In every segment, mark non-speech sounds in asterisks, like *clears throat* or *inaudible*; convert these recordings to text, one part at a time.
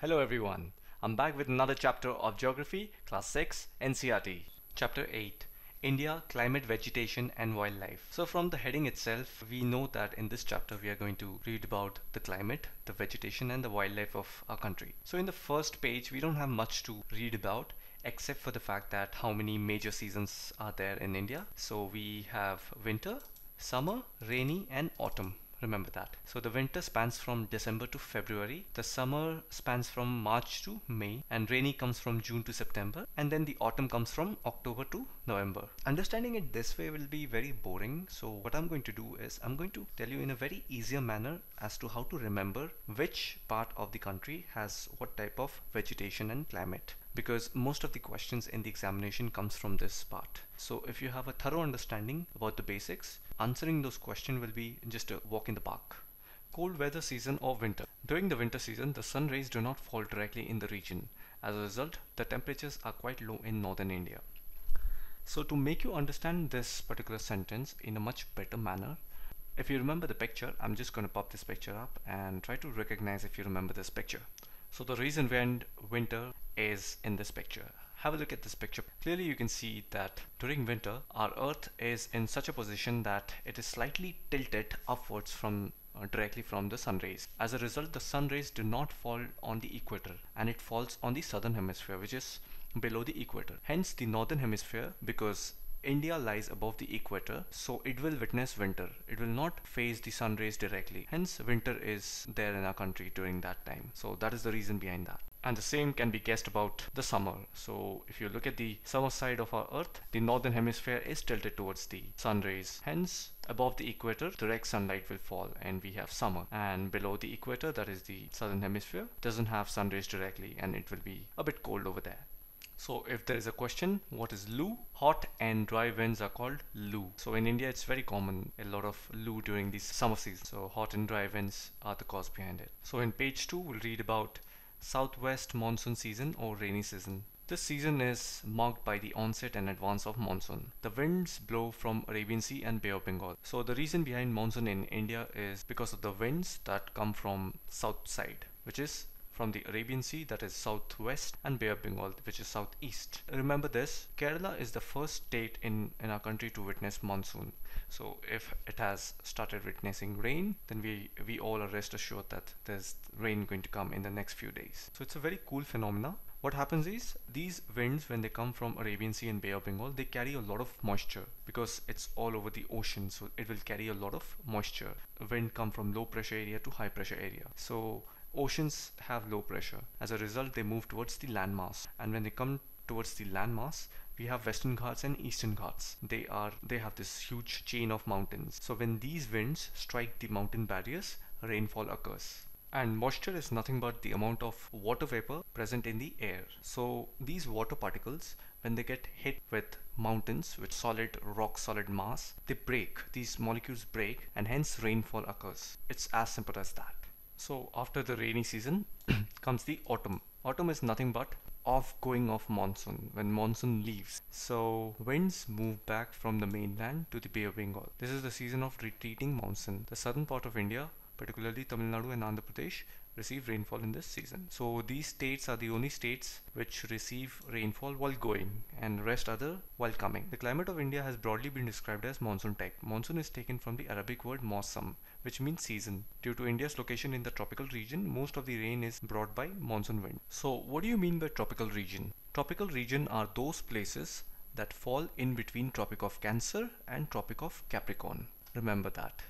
Hello everyone. I'm back with another chapter of Geography, Class 6, NCERT. Chapter 8 India, Climate, Vegetation and Wildlife. So from the heading itself, we know that in this chapter we are going to read about the climate, the vegetation and the wildlife of our country. So in the first page, we don't have much to read about except for the fact that how many major seasons are there in India. So we have winter, summer, rainy and autumn remember that. So the winter spans from December to February, the summer spans from March to May, and rainy comes from June to September, and then the autumn comes from October to November. Understanding it this way will be very boring, so what I'm going to do is I'm going to tell you in a very easier manner as to how to remember which part of the country has what type of vegetation and climate because most of the questions in the examination comes from this part. So if you have a thorough understanding about the basics, answering those questions will be just a walk in the park. Cold weather season or winter. During the winter season, the sun rays do not fall directly in the region. As a result, the temperatures are quite low in northern India. So to make you understand this particular sentence in a much better manner, if you remember the picture, I'm just going to pop this picture up and try to recognize if you remember this picture. So the reason when winter is in this picture. Have a look at this picture. Clearly you can see that during winter our earth is in such a position that it is slightly tilted upwards from uh, directly from the sun rays. As a result the sun rays do not fall on the equator and it falls on the southern hemisphere which is below the equator. Hence the northern hemisphere because India lies above the equator, so it will witness winter. It will not face the sun rays directly. Hence, winter is there in our country during that time. So that is the reason behind that. And the same can be guessed about the summer. So if you look at the summer side of our earth, the northern hemisphere is tilted towards the sun rays. Hence, above the equator, direct sunlight will fall and we have summer. And below the equator, that is the southern hemisphere, doesn't have sun rays directly and it will be a bit cold over there. So if there is a question, what is Lu? Hot and dry winds are called Lu. So in India, it's very common, a lot of Lu during the summer season. So hot and dry winds are the cause behind it. So in page two, we'll read about southwest monsoon season or rainy season. This season is marked by the onset and advance of monsoon. The winds blow from Arabian Sea and Bay of Bengal. So the reason behind monsoon in India is because of the winds that come from south side, which is from the Arabian Sea that is southwest and Bay of Bengal which is southeast. Remember this, Kerala is the first state in, in our country to witness monsoon. So if it has started witnessing rain then we, we all are rest assured that there's rain going to come in the next few days. So it's a very cool phenomena what happens is these winds when they come from Arabian Sea and Bay of Bengal they carry a lot of moisture because it's all over the ocean so it will carry a lot of moisture wind come from low pressure area to high pressure area so Oceans have low pressure. As a result, they move towards the landmass. And when they come towards the landmass, we have Western Ghats and Eastern Ghats. They are they have this huge chain of mountains. So when these winds strike the mountain barriers, rainfall occurs. And moisture is nothing but the amount of water vapor present in the air. So these water particles, when they get hit with mountains with solid rock solid mass, they break. These molecules break and hence rainfall occurs. It's as simple as that. So after the rainy season *clears throat* comes the autumn. Autumn is nothing but off going of monsoon when monsoon leaves. So winds move back from the mainland to the Bay of Bengal. This is the season of retreating monsoon. The southern part of India, particularly Tamil Nadu and Andhra Pradesh, receive rainfall in this season. So these states are the only states which receive rainfall while going and rest other while coming. The climate of India has broadly been described as monsoon type. Monsoon is taken from the Arabic word mawsam which means season. Due to India's location in the tropical region, most of the rain is brought by monsoon wind. So what do you mean by tropical region? Tropical region are those places that fall in between Tropic of Cancer and Tropic of Capricorn. Remember that.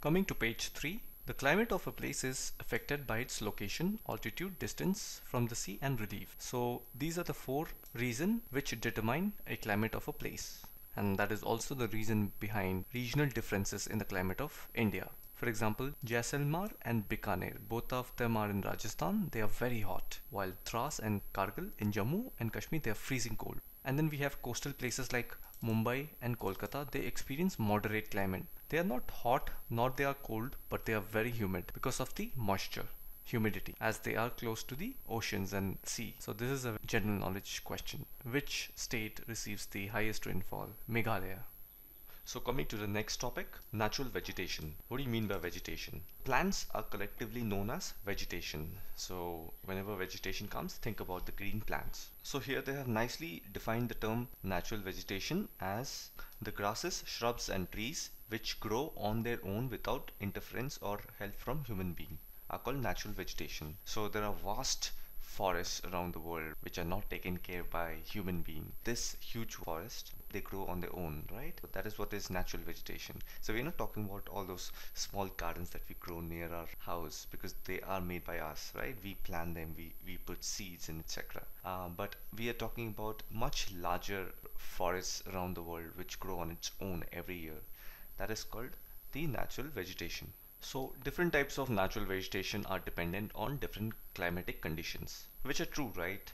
Coming to page 3, the climate of a place is affected by its location, altitude, distance from the sea and relief. So these are the four reasons which determine a climate of a place. And that is also the reason behind regional differences in the climate of India. For example, Jaisalmer and Bikaner, both of them are in Rajasthan, they are very hot, while Dras and Kargil in Jammu and Kashmir, they are freezing cold. And then we have coastal places like Mumbai and Kolkata, they experience moderate climate. They are not hot nor they are cold, but they are very humid because of the moisture humidity as they are close to the oceans and sea. So this is a general knowledge question. Which state receives the highest rainfall? Meghalaya. So coming to the next topic, natural vegetation. What do you mean by vegetation? Plants are collectively known as vegetation. So whenever vegetation comes, think about the green plants. So here they have nicely defined the term natural vegetation as the grasses, shrubs and trees which grow on their own without interference or help from human being are called natural vegetation. So there are vast forests around the world which are not taken care by human being. This huge forest they grow on their own, right? That is what is natural vegetation. So we're not talking about all those small gardens that we grow near our house because they are made by us, right? We plant them, we, we put seeds and etc. Uh, but we are talking about much larger forests around the world which grow on its own every year. That is called the natural vegetation. So different types of natural vegetation are dependent on different climatic conditions, which are true, right?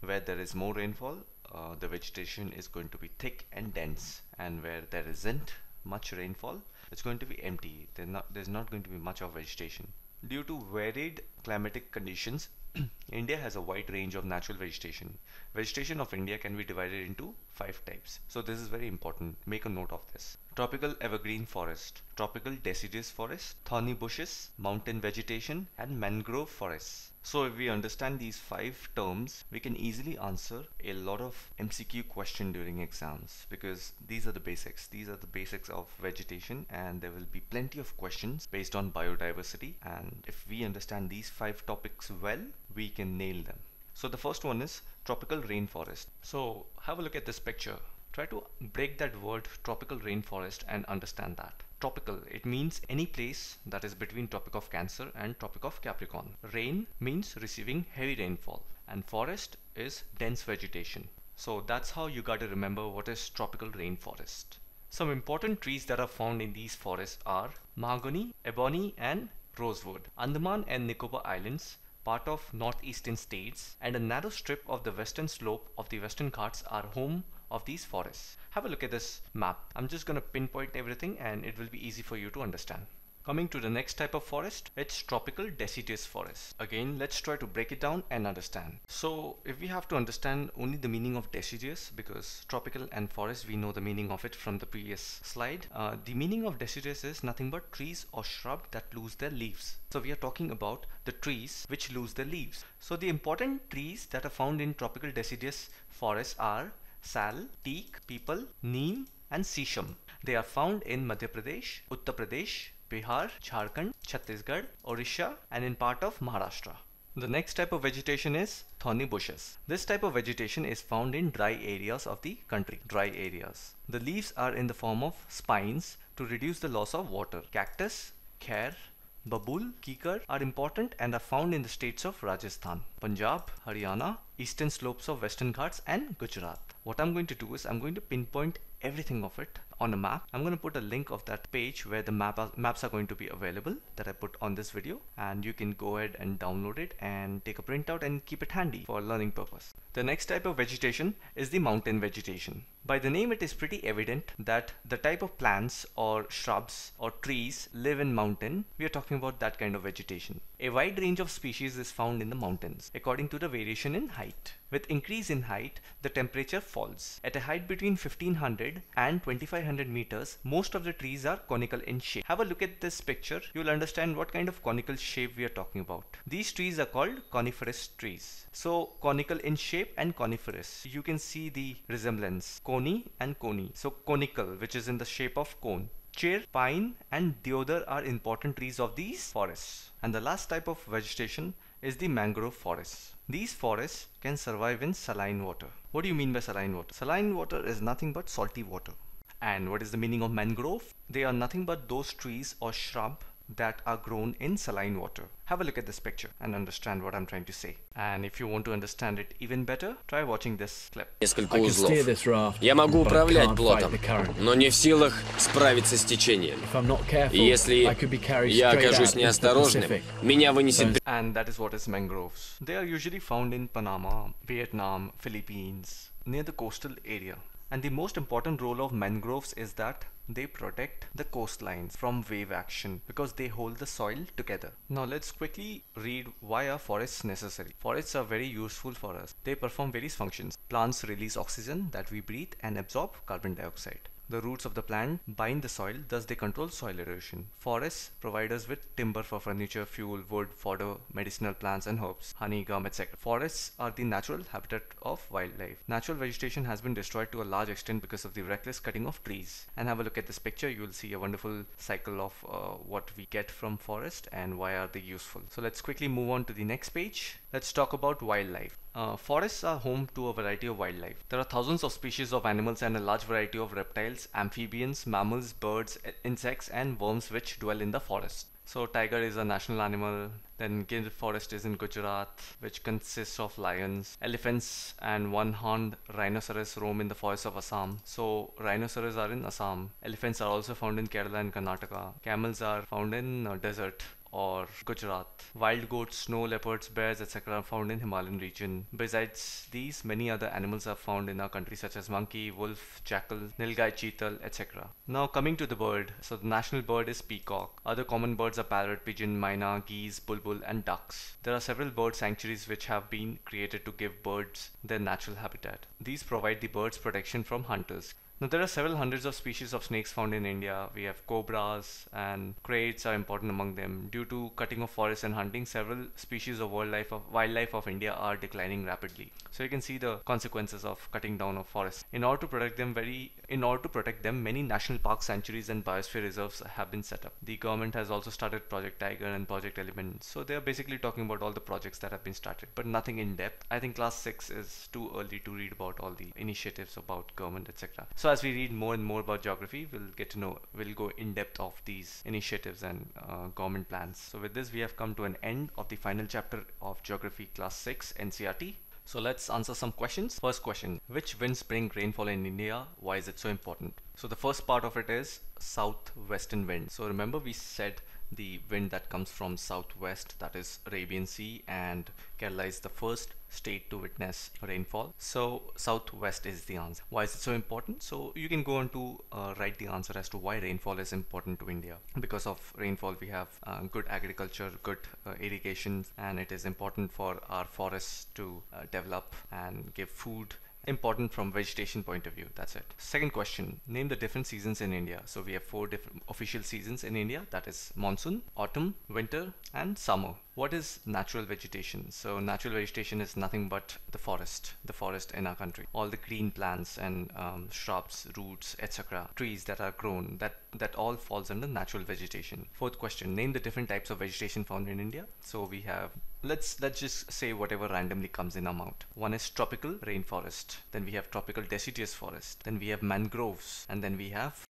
Where there is more rainfall, uh, the vegetation is going to be thick and dense and where there isn't much rainfall it's going to be empty not, there's not going to be much of vegetation due to varied climatic conditions *clears throat* India has a wide range of natural vegetation. Vegetation of India can be divided into five types. So this is very important. Make a note of this. Tropical evergreen forest, tropical deciduous forest, thorny bushes, mountain vegetation and mangrove forests. So if we understand these five terms, we can easily answer a lot of MCQ question during exams because these are the basics. These are the basics of vegetation and there will be plenty of questions based on biodiversity and if we understand these five topics well, we can nail them. So the first one is tropical rainforest. So have a look at this picture. Try to break that word tropical rainforest and understand that. Tropical, it means any place that is between Tropic of Cancer and Tropic of Capricorn. Rain means receiving heavy rainfall and forest is dense vegetation. So that's how you got to remember what is tropical rainforest. Some important trees that are found in these forests are mahogany, ebony and rosewood. Andaman and Nicobar Islands part of northeastern states and a narrow strip of the western slope of the Western Ghats are home of these forests. Have a look at this map. I'm just going to pinpoint everything and it will be easy for you to understand. Coming to the next type of forest, it's tropical deciduous forest. Again, let's try to break it down and understand. So if we have to understand only the meaning of deciduous, because tropical and forest, we know the meaning of it from the previous slide. Uh, the meaning of deciduous is nothing but trees or shrub that lose their leaves. So we are talking about the trees which lose their leaves. So the important trees that are found in tropical deciduous forests are sal, teak, peepal, neem and sisam. They are found in Madhya Pradesh, Uttar Pradesh, Bihar, Jharkhand, Chhattisgarh, Orissa and in part of Maharashtra. The next type of vegetation is thorny bushes. This type of vegetation is found in dry areas of the country, dry areas. The leaves are in the form of spines to reduce the loss of water. Cactus, khair, Babul, Kikar are important and are found in the states of Rajasthan, Punjab, Haryana, eastern slopes of Western Ghats and Gujarat. What I'm going to do is I'm going to pinpoint everything of it on a map. I'm going to put a link of that page where the map are, maps are going to be available that I put on this video and you can go ahead and download it and take a printout and keep it handy for learning purpose. The next type of vegetation is the mountain vegetation. By the name it is pretty evident that the type of plants or shrubs or trees live in mountain. We are talking about that kind of vegetation. A wide range of species is found in the mountains according to the variation in height. With increase in height, the temperature falls. At a height between 1500 and 2500 meters, most of the trees are conical in shape. Have a look at this picture. You'll understand what kind of conical shape we are talking about. These trees are called coniferous trees. So conical in shape and coniferous. You can see the resemblance. Coni and coni. So conical, which is in the shape of cone. Chir, pine and deodar are important trees of these forests. And the last type of vegetation is the mangrove forests. These forests can survive in saline water. What do you mean by saline water? Saline water is nothing but salty water. And what is the meaning of mangrove? They are nothing but those trees or shrub that are grown in saline water. Have a look at this picture and understand what I'm trying to say. And if you want to understand it even better, try watching this clip. Несколько узлов. Я могу управлять плотом, но не в силах справиться с течением. И если я окажусь неосторожным, меня вынесет... And that is what is mangroves. They are usually found in Panama, Vietnam, Philippines, near the coastal area. And the most important role of mangroves is that they protect the coastlines from wave action because they hold the soil together. Now let's quickly read why are forests necessary. Forests are very useful for us. They perform various functions. Plants release oxygen that we breathe and absorb carbon dioxide. The roots of the plant bind the soil, thus they control soil erosion. Forests provide us with timber for furniture, fuel, wood, fodder, medicinal plants and herbs, honey, gum, etc. Forests are the natural habitat of wildlife. Natural vegetation has been destroyed to a large extent because of the reckless cutting of trees. And have a look at this picture, you will see a wonderful cycle of uh, what we get from forest and why are they useful. So let's quickly move on to the next page. Let's talk about wildlife. Uh, forests are home to a variety of wildlife. There are thousands of species of animals and a large variety of reptiles, amphibians, mammals, birds, insects and worms which dwell in the forest. So tiger is a national animal. Then Gir forest is in Gujarat, which consists of lions, elephants, and one-horned rhinoceros roam in the forests of Assam. So rhinoceros are in Assam. Elephants are also found in Kerala and Karnataka. Camels are found in uh, desert or Gujarat. Wild goats, snow leopards, bears, etc. are found in Himalayan region. Besides these, many other animals are found in our country such as monkey, wolf, jackal, nilgai, cheetal, etc. Now coming to the bird. So the national bird is peacock. Other common birds are parrot, pigeon, myna, geese, bulbul and ducks. There are several bird sanctuaries which have been created to give birds their natural habitat. These provide the birds protection from hunters. Now there are several hundreds of species of snakes found in India. We have cobras and kraits are important among them. Due to cutting of forests and hunting, several species of wildlife of wildlife of India are declining rapidly. So you can see the consequences of cutting down of forests. In order to protect them very in order to protect them, many national parks, sanctuaries and biosphere reserves have been set up. The government has also started Project Tiger and Project Elephant. So they are basically talking about all the projects that have been started, but nothing in depth. I think class 6 is too early to read about all the initiatives about government etc. So as we read more and more about geography, we'll get to know, we'll go in depth of these initiatives and uh, government plans. So with this, we have come to an end of the final chapter of geography class 6 NCERT. So let's answer some questions. First question, which winds bring rainfall in India? Why is it so important? So the first part of it is southwestern wind. So remember we said the wind that comes from southwest that is Arabian Sea and Kerala is the first state to witness rainfall. So southwest is the answer. Why is it so important? So you can go on to uh, write the answer as to why rainfall is important to India. Because of rainfall we have uh, good agriculture good uh, irrigation and it is important for our forests to uh, develop and give food important from vegetation point of view. That's it. Second question name the different seasons in india. So we have four different official seasons in india. That is monsoon autumn winter and summer what is natural vegetation? So natural vegetation is nothing but the forest the forest in our country. All the green plants and um, shrubs roots etc trees that are grown that that all falls under natural vegetation. Fourth question name the different types of vegetation found in india. So we have let's let's just say whatever randomly comes in our mouth. One is tropical rainforest then we have tropical deciduous forest then we have mangroves and then we have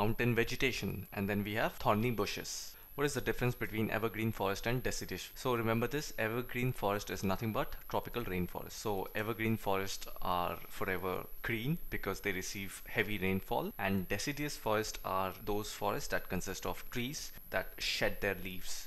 mountain vegetation and then we have thorny bushes what is the difference between evergreen forest and deciduous? So remember this, evergreen forest is nothing but tropical rainforest. So evergreen forests are forever green because they receive heavy rainfall and deciduous forests are those forests that consist of trees that shed their leaves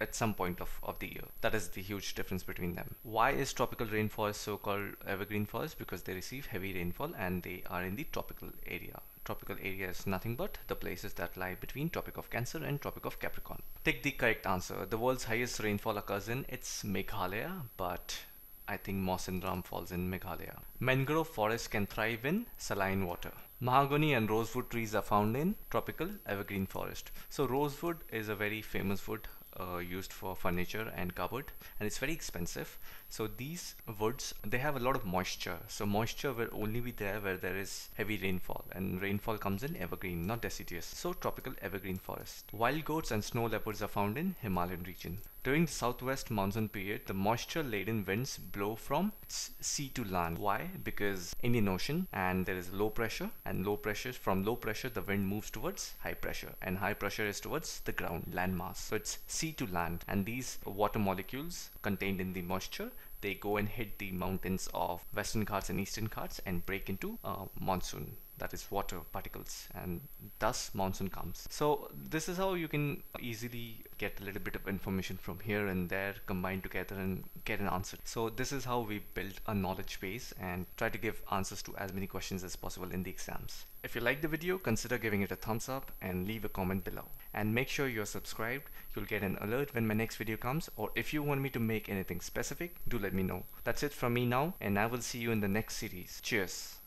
at, some point of, of the year. That is the huge difference between them. Why is tropical rainforest so called evergreen forest? Because they receive heavy rainfall and they are in the tropical area tropical area is nothing but the places that lie between Tropic of Cancer and Tropic of Capricorn. Take the correct answer. The world's highest rainfall occurs in its Meghalaya, but I think Mawsynram falls in Meghalaya. Mangrove forests can thrive in saline water. Mahogany and rosewood trees are found in tropical evergreen forest. So rosewood is a very famous wood Uh, used for furniture and cupboard. And it's very expensive so these woods they have a lot of moisture so moisture will only be there where there is heavy rainfall and rainfall comes in evergreen not deciduous so tropical evergreen forest wild goats and snow leopards are found in himalayan region during the southwest monsoon period, the moisture-laden winds blow from sea to land. Why? Because Indian Ocean and there is low pressure and low pressure from low pressure the wind moves towards high pressure and high pressure is towards the ground land mass. So it's sea to land and these water molecules contained in the moisture they go and hit the mountains of western Ghats and eastern Ghats and break into uh, monsoon that is water particles and thus monsoon comes. So this is how you can easily get a little bit of information from here and there combined together and get an answer. So this is how we build a knowledge base and try to give answers to as many questions as possible in the exams. If you like the video consider giving it a thumbs up and leave a comment below. And make sure you're subscribed. You'll get an alert when my next video comes or if you want me to make anything specific do let me know. That's it from me now and I will see you in the next series. Cheers